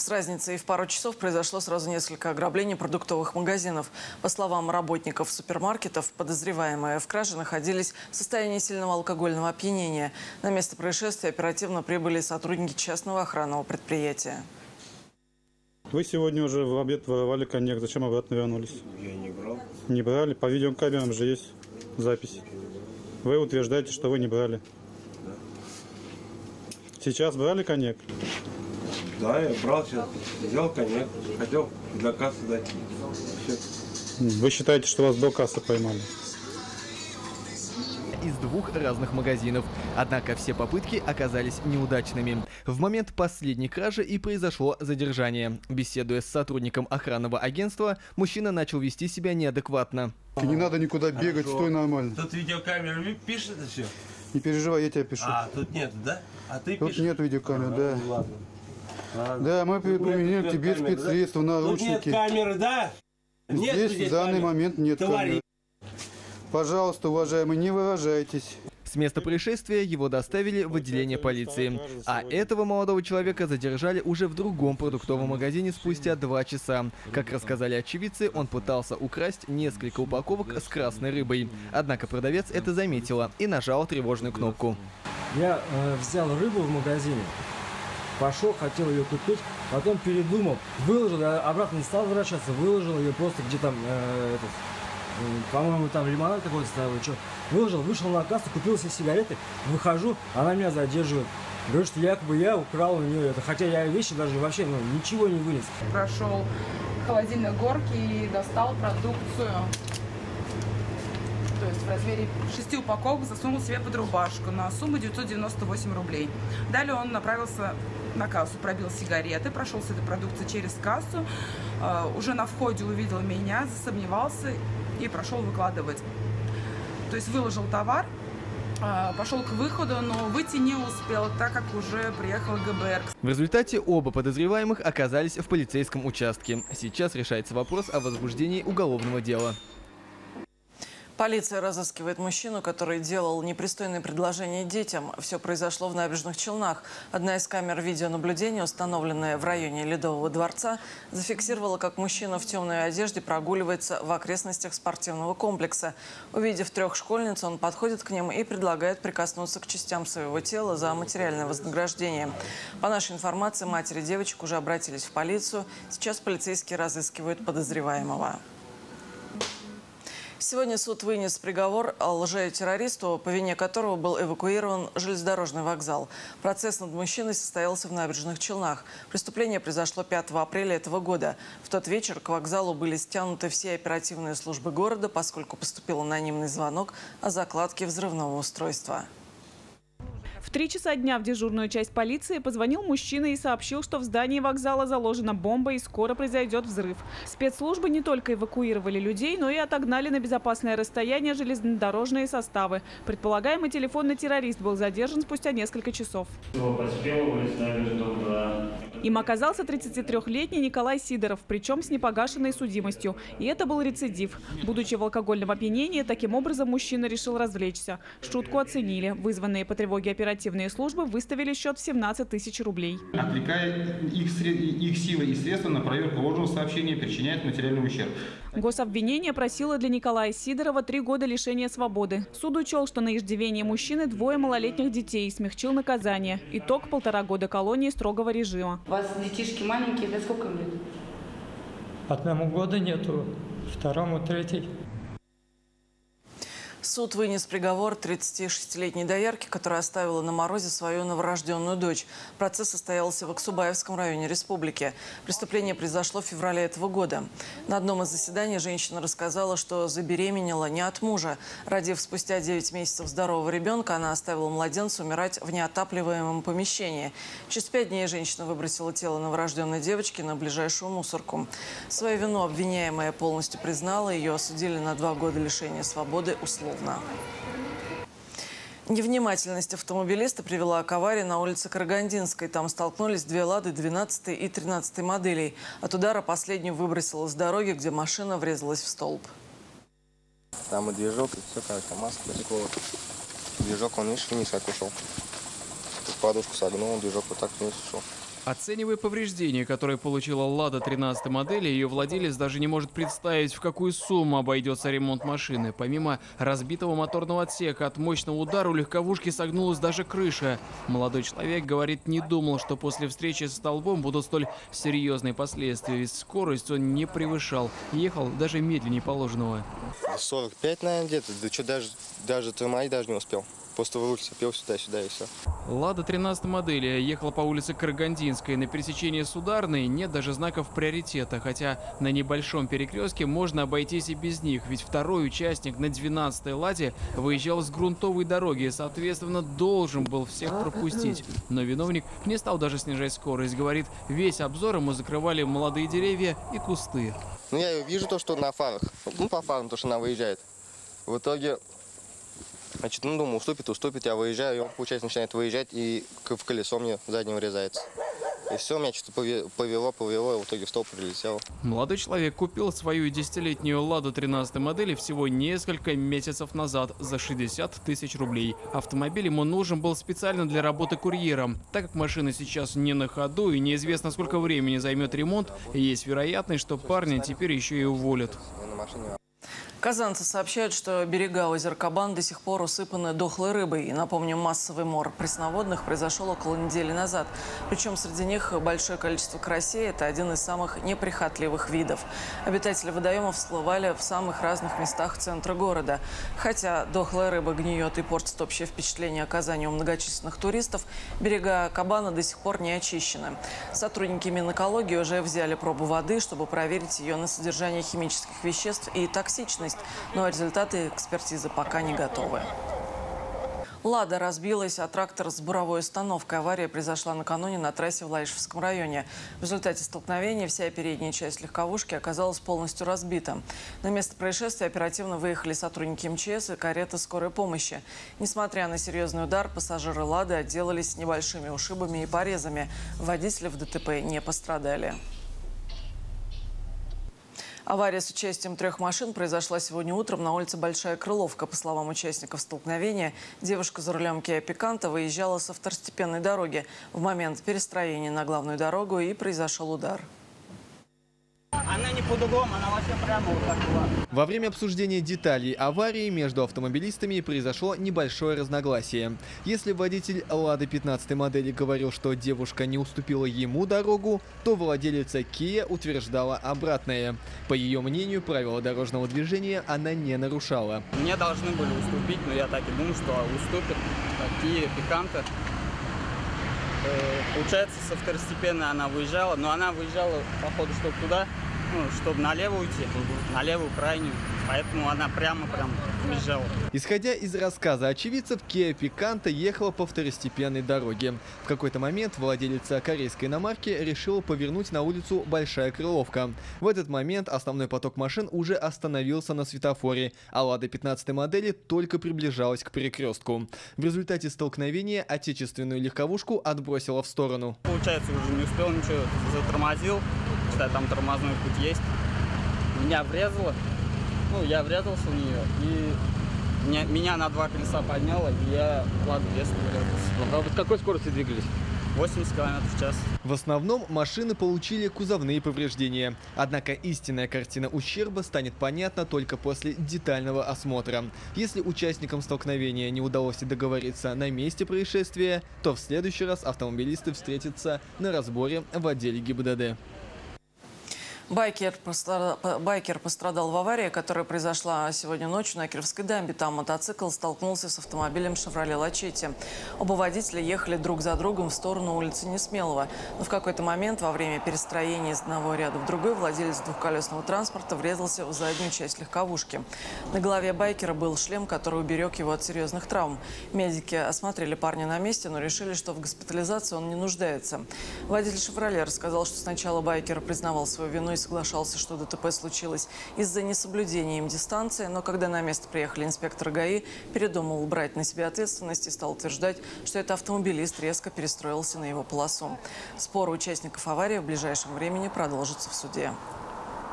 С разницей в пару часов произошло сразу несколько ограблений продуктовых магазинов. По словам работников супермаркетов, подозреваемые в краже находились в состоянии сильного алкогольного опьянения. На место происшествия оперативно прибыли сотрудники частного охранного предприятия. Вы сегодня уже в обед воровали коньяк. Зачем обратно вернулись? Я не брал. Не брали? По видеокамерам же есть запись. Вы утверждаете, что вы не брали. Сейчас брали коньяк? Да, я брал сейчас. Взял коньяк. Хотел до кассы дойти. Все. Вы считаете, что вас до кассы поймали? из двух разных магазинов. Однако все попытки оказались неудачными. В момент последней кражи и произошло задержание. Беседуя с сотрудником охранного агентства, мужчина начал вести себя неадекватно. Не надо никуда бегать, Хорошо. стой нормально. Тут видеокамера ви- пишет это все? Не переживай, я тебя пишу. А, тут нет, да? А ты Тут пишешь? нет видеокамер, Ага, да. ну ладно. Да, мы нет- применяем нет тебе камеры, да? спецсредства, Тут нет наручники. камеры, да? Нет Здесь здесь в данный камер. момент нет Товарищ. камеры. Пожалуйста, уважаемый, не выражайтесь. С места происшествия его доставили в отделение полиции. А этого молодого человека задержали уже в другом продуктовом магазине спустя два часа. Как рассказали очевидцы, он пытался украсть несколько упаковок с красной рыбой. Однако продавец это заметила и нажала тревожную кнопку. Я э, взял рыбу в магазине, пошел, хотел ее купить, потом передумал, выложил, я обратно не стал возвращаться, выложил ее просто где там, э, этот, по-моему, там лимонад какой-то стоял, или что. Выложил, вышел на кассу, купил себе сигареты, выхожу, она меня задерживает. Говорит, что якобы я украл у нее это, хотя я вещи даже вообще ну, ничего не вынес. прошел холодильной горки и достал продукцию. То есть в размере шести упаковок засунул себе под рубашку на сумму 998 рублей. Далее он направился на кассу, пробил сигареты, прошел с этой продукцией через кассу. Э, Уже на входе увидел меня, засомневался и прошел выкладывать. То есть выложил товар, э, пошел к выходу, но выйти не успел, так как уже приехал ГБР. В результате оба подозреваемых оказались в полицейском участке. Сейчас решается вопрос о возбуждении уголовного дела. Полиция разыскивает мужчину, который делал непристойные предложения детям. Все произошло в набережных Челнах. Одна из камер видеонаблюдения, установленная в районе Ледового дворца, зафиксировала, как мужчина в темной одежде прогуливается в окрестностях спортивного комплекса. Увидев трех школьниц, он подходит к ним и предлагает прикоснуться к частям своего тела за материальное вознаграждение. По нашей информации, матери девочек уже обратились в полицию. Сейчас полицейские разыскивают подозреваемого. Сегодня суд вынес приговор лжетеррористу, по вине которого был эвакуирован железнодорожный вокзал. Процесс над мужчиной состоялся в набережных Челнах. Преступление произошло 5 апреля этого года. В тот вечер к вокзалу были стянуты все оперативные службы города, поскольку поступил анонимный звонок о закладке взрывного устройства. В три часа дня в дежурную часть полиции позвонил мужчина и сообщил, что в здании вокзала заложена бомба и скоро произойдет взрыв. Спецслужбы не только эвакуировали людей, но и отогнали на безопасное расстояние железнодорожные составы. Предполагаемый телефонный террорист был задержан спустя несколько часов. Им оказался 33-летний Николай Сидоров, причем с непогашенной судимостью. И это был рецидив. Будучи в алкогольном опьянении, таким образом мужчина решил развлечься. Шутку оценили. Вызванные по тревоге оперативные службы выставили счет в 17 тысяч рублей. отвлекая их, их силы и средства на проверку ложного сообщения, причиняет материальный ущерб. Гособвинение просило для Николая Сидорова три года лишения свободы. Суд учел, что на иждивении мужчины двое малолетних детей и смягчил наказание. Итог – полтора года колонии строгого режима. У вас детишки маленькие, да сколько лет? Одному года нету, второму третий. Суд вынес приговор 36-летней доярке, которая оставила на морозе свою новорожденную дочь. Процесс состоялся в Аксубаевском районе республики. Преступление произошло в феврале этого года. На одном из заседаний женщина рассказала, что забеременела не от мужа. Родив спустя 9 месяцев здорового ребенка, она оставила младенца умирать в неотапливаемом помещении. Через пять дней женщина выбросила тело новорожденной девочки на ближайшую мусорку. Свою вину обвиняемая полностью признала. Ее осудили на два года лишения свободы условно. Невнимательность автомобилиста привела к аварии на улице Карагандинской. Там столкнулись две «Лады» 12 и 13 моделей. От удара последнюю выбросила с дороги, где машина врезалась в столб. Там и движок, и все, короче, маска потекла. Движок, он, видишь, вниз ушел. Подушку согнул, движок вот так вниз ушел. Оценивая повреждения, которые получила «Лада» 13 модели, ее владелец даже не может представить, в какую сумму обойдется ремонт машины. Помимо разбитого моторного отсека, от мощного удара у легковушки согнулась даже крыша. Молодой человек, говорит, не думал, что после встречи с столбом будут столь серьезные последствия, ведь скорость он не превышал, ехал даже медленнее положенного. 45, наверное, где-то. Да что, даже, даже тормозить даже не успел. Просто в руль цепил сюда-сюда и все. «Лада» 13 модели ехала по улице Карагандинской. На пересечении с Ударной нет даже знаков приоритета, хотя на небольшом перекрестке можно обойтись и без них, ведь второй участник на 12-й «Ладе» выезжал с грунтовой дороги и, соответственно, должен был всех пропустить. Но виновник не стал даже снижать скорость. Говорит, весь обзор ему закрывали молодые деревья и кусты. Ну, я вижу то, что на фарах. Ну, по фарам, то, что она выезжает. В итоге, значит, ну, думаю, уступит, уступит, я выезжаю, и он, получается, начинает выезжать, и в колесо мне задним врезается. И все, меня что-то повело, повело, и в итоге в стол прилетел. Молодой человек купил свою десятилетнюю «Ладу» 13 модели всего несколько месяцев назад за 60 тысяч рублей. Автомобиль ему нужен был специально для работы курьером. Так как машина сейчас не на ходу и неизвестно сколько времени займет ремонт, есть вероятность, что парня теперь еще и уволят. Казанцы сообщают, что берега озера Кабан до сих пор усыпаны дохлой рыбой. И, напомню, массовый мор пресноводных произошел около недели назад. Причем среди них большое количество карасей – это один из самых неприхотливых видов. Обитатели водоемов всплывали в самых разных местах центра города. Хотя дохлая рыба гниет и портит общее впечатление о Казани у многочисленных туристов, берега Кабана до сих пор не очищены. Сотрудники Минэкологии уже взяли пробу воды, чтобы проверить ее на содержание химических веществ и токсичность но результаты экспертизы пока не готовы. «Лада» разбилась, а трактор с буровой установкой. Авария произошла накануне на трассе в Лаишевском районе. В результате столкновения вся передняя часть легковушки оказалась полностью разбита. На место происшествия оперативно выехали сотрудники МЧС и кареты скорой помощи. Несмотря на серьезный удар, пассажиры «Лады» отделались небольшими ушибами и порезами. Водители в ДТП не пострадали. Авария с участием трех машин произошла сегодня утром на улице Большая Крыловка. По словам участников столкновения, девушка за рулем Kia Picanto выезжала со второстепенной дороги в момент перестроения на главную дорогу и произошел удар. Под углом, она вообще прямо вот так была. Во время обсуждения деталей аварии между автомобилистами произошло небольшое разногласие. Если водитель «Лады» 15 модели говорил, что девушка не уступила ему дорогу, то владелица Kia утверждала обратное. По ее мнению, правила дорожного движения она не нарушала. Мне должны были уступить, но я так и думаю, что уступят. Такие пиканты. Э, Получается, со второстепенной она выезжала, но она выезжала, походу, чтобы туда, ну, чтобы налево уйти, на левую крайнюю. Поэтому она прямо прям выезжала. Исходя из рассказа очевидцев, Kia Picanto ехала по второстепенной дороге. В какой-то момент владелица корейской иномарки решила повернуть на улицу Большая Крыловка. В этот момент основной поток машин уже остановился на светофоре, а Лада 15 модели только приближалась к перекрестку. В результате столкновения отечественную легковушку отбросила в сторону. Получается, уже не успел ничего, затормозил, считай, там тормозной путь есть. Меня врезало, ну, я врезался в нее, и меня, меня на два колеса подняло, и я ладно, вес врезался. А с какой скоростью двигались? 80 км в час. В основном машины получили кузовные повреждения. Однако истинная картина ущерба станет понятна только после детального осмотра. Если участникам столкновения не удалось договориться на месте происшествия, то в следующий раз автомобилисты встретятся на разборе в отделе ГИБДД. Байкер, пострадал, байкер пострадал в аварии, которая произошла сегодня ночью на Кировской дамбе. Там мотоцикл столкнулся с автомобилем «Шевроле Лачетти». Оба водителя ехали друг за другом в сторону улицы Несмелого. Но в какой-то момент во время перестроения из одного ряда в другой владелец двухколесного транспорта врезался в заднюю часть легковушки. На голове байкера был шлем, который уберег его от серьезных травм. Медики осмотрели парня на месте, но решили, что в госпитализации он не нуждается. Водитель «Шевроле» рассказал, что сначала байкер признавал свою вину и соглашался, что ДТП случилось из-за несоблюдения им дистанции, но когда на место приехали инспекторы ГАИ, передумал брать на себя ответственность и стал утверждать, что это автомобилист резко перестроился на его полосу. Споры участников аварии в ближайшем времени продолжатся в суде.